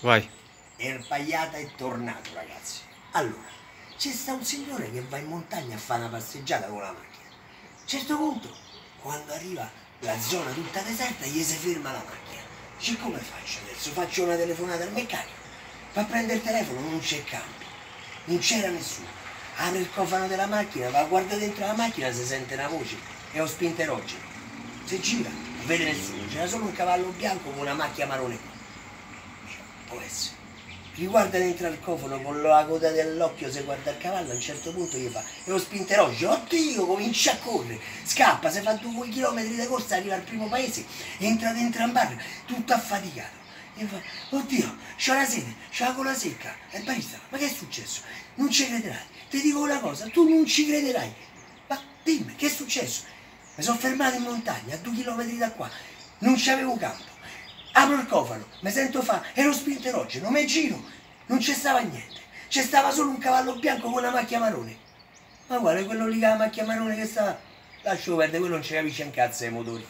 Vai. Erpagliata è tornato, ragazzi. Allora, c'è sta un signore che va in montagna a fare una passeggiata con la macchina. A certo punto, quando arriva la zona tutta deserta, gli si ferma la macchina. Dice, come faccio adesso? Faccio una telefonata al meccanico. Va a prendere il telefono, non c'è cambio. Non c'era nessuno. Apre il cofano della macchina, va a guardare dentro la macchina, si sente una voce. È lo spinterogeno. Si gira, non vede nessuno. C'era solo un cavallo bianco con una macchia marrone può essere. Riguarda dentro al cofano con la coda dell'occhio, se guarda il cavallo, a un certo punto gli fa, e lo spinterogeno, oddio, comincia a correre, scappa, si fa due chilometri di corsa, arriva al primo paese, entra dentro un bar, tutto affaticato. E fa, oddio, c'ho la sete, c'ho la gola secca. E il barista, ma che è successo? Non ci crederai. Ti dico una cosa, tu non ci crederai. Ma dimmi, che è successo? Mi sono fermato in montagna, a due chilometri da qua. Non c'avevo campo. Apro il cofano, mi sento fa, ero spinterogeno, mi giro, non c'è stava niente. C'è stava solo un cavallo bianco con una macchia marrone. Ma guarda, quello lì con la macchia marrone che stava... Lascio perdere, quello non ci capisce un cazzo ai motori.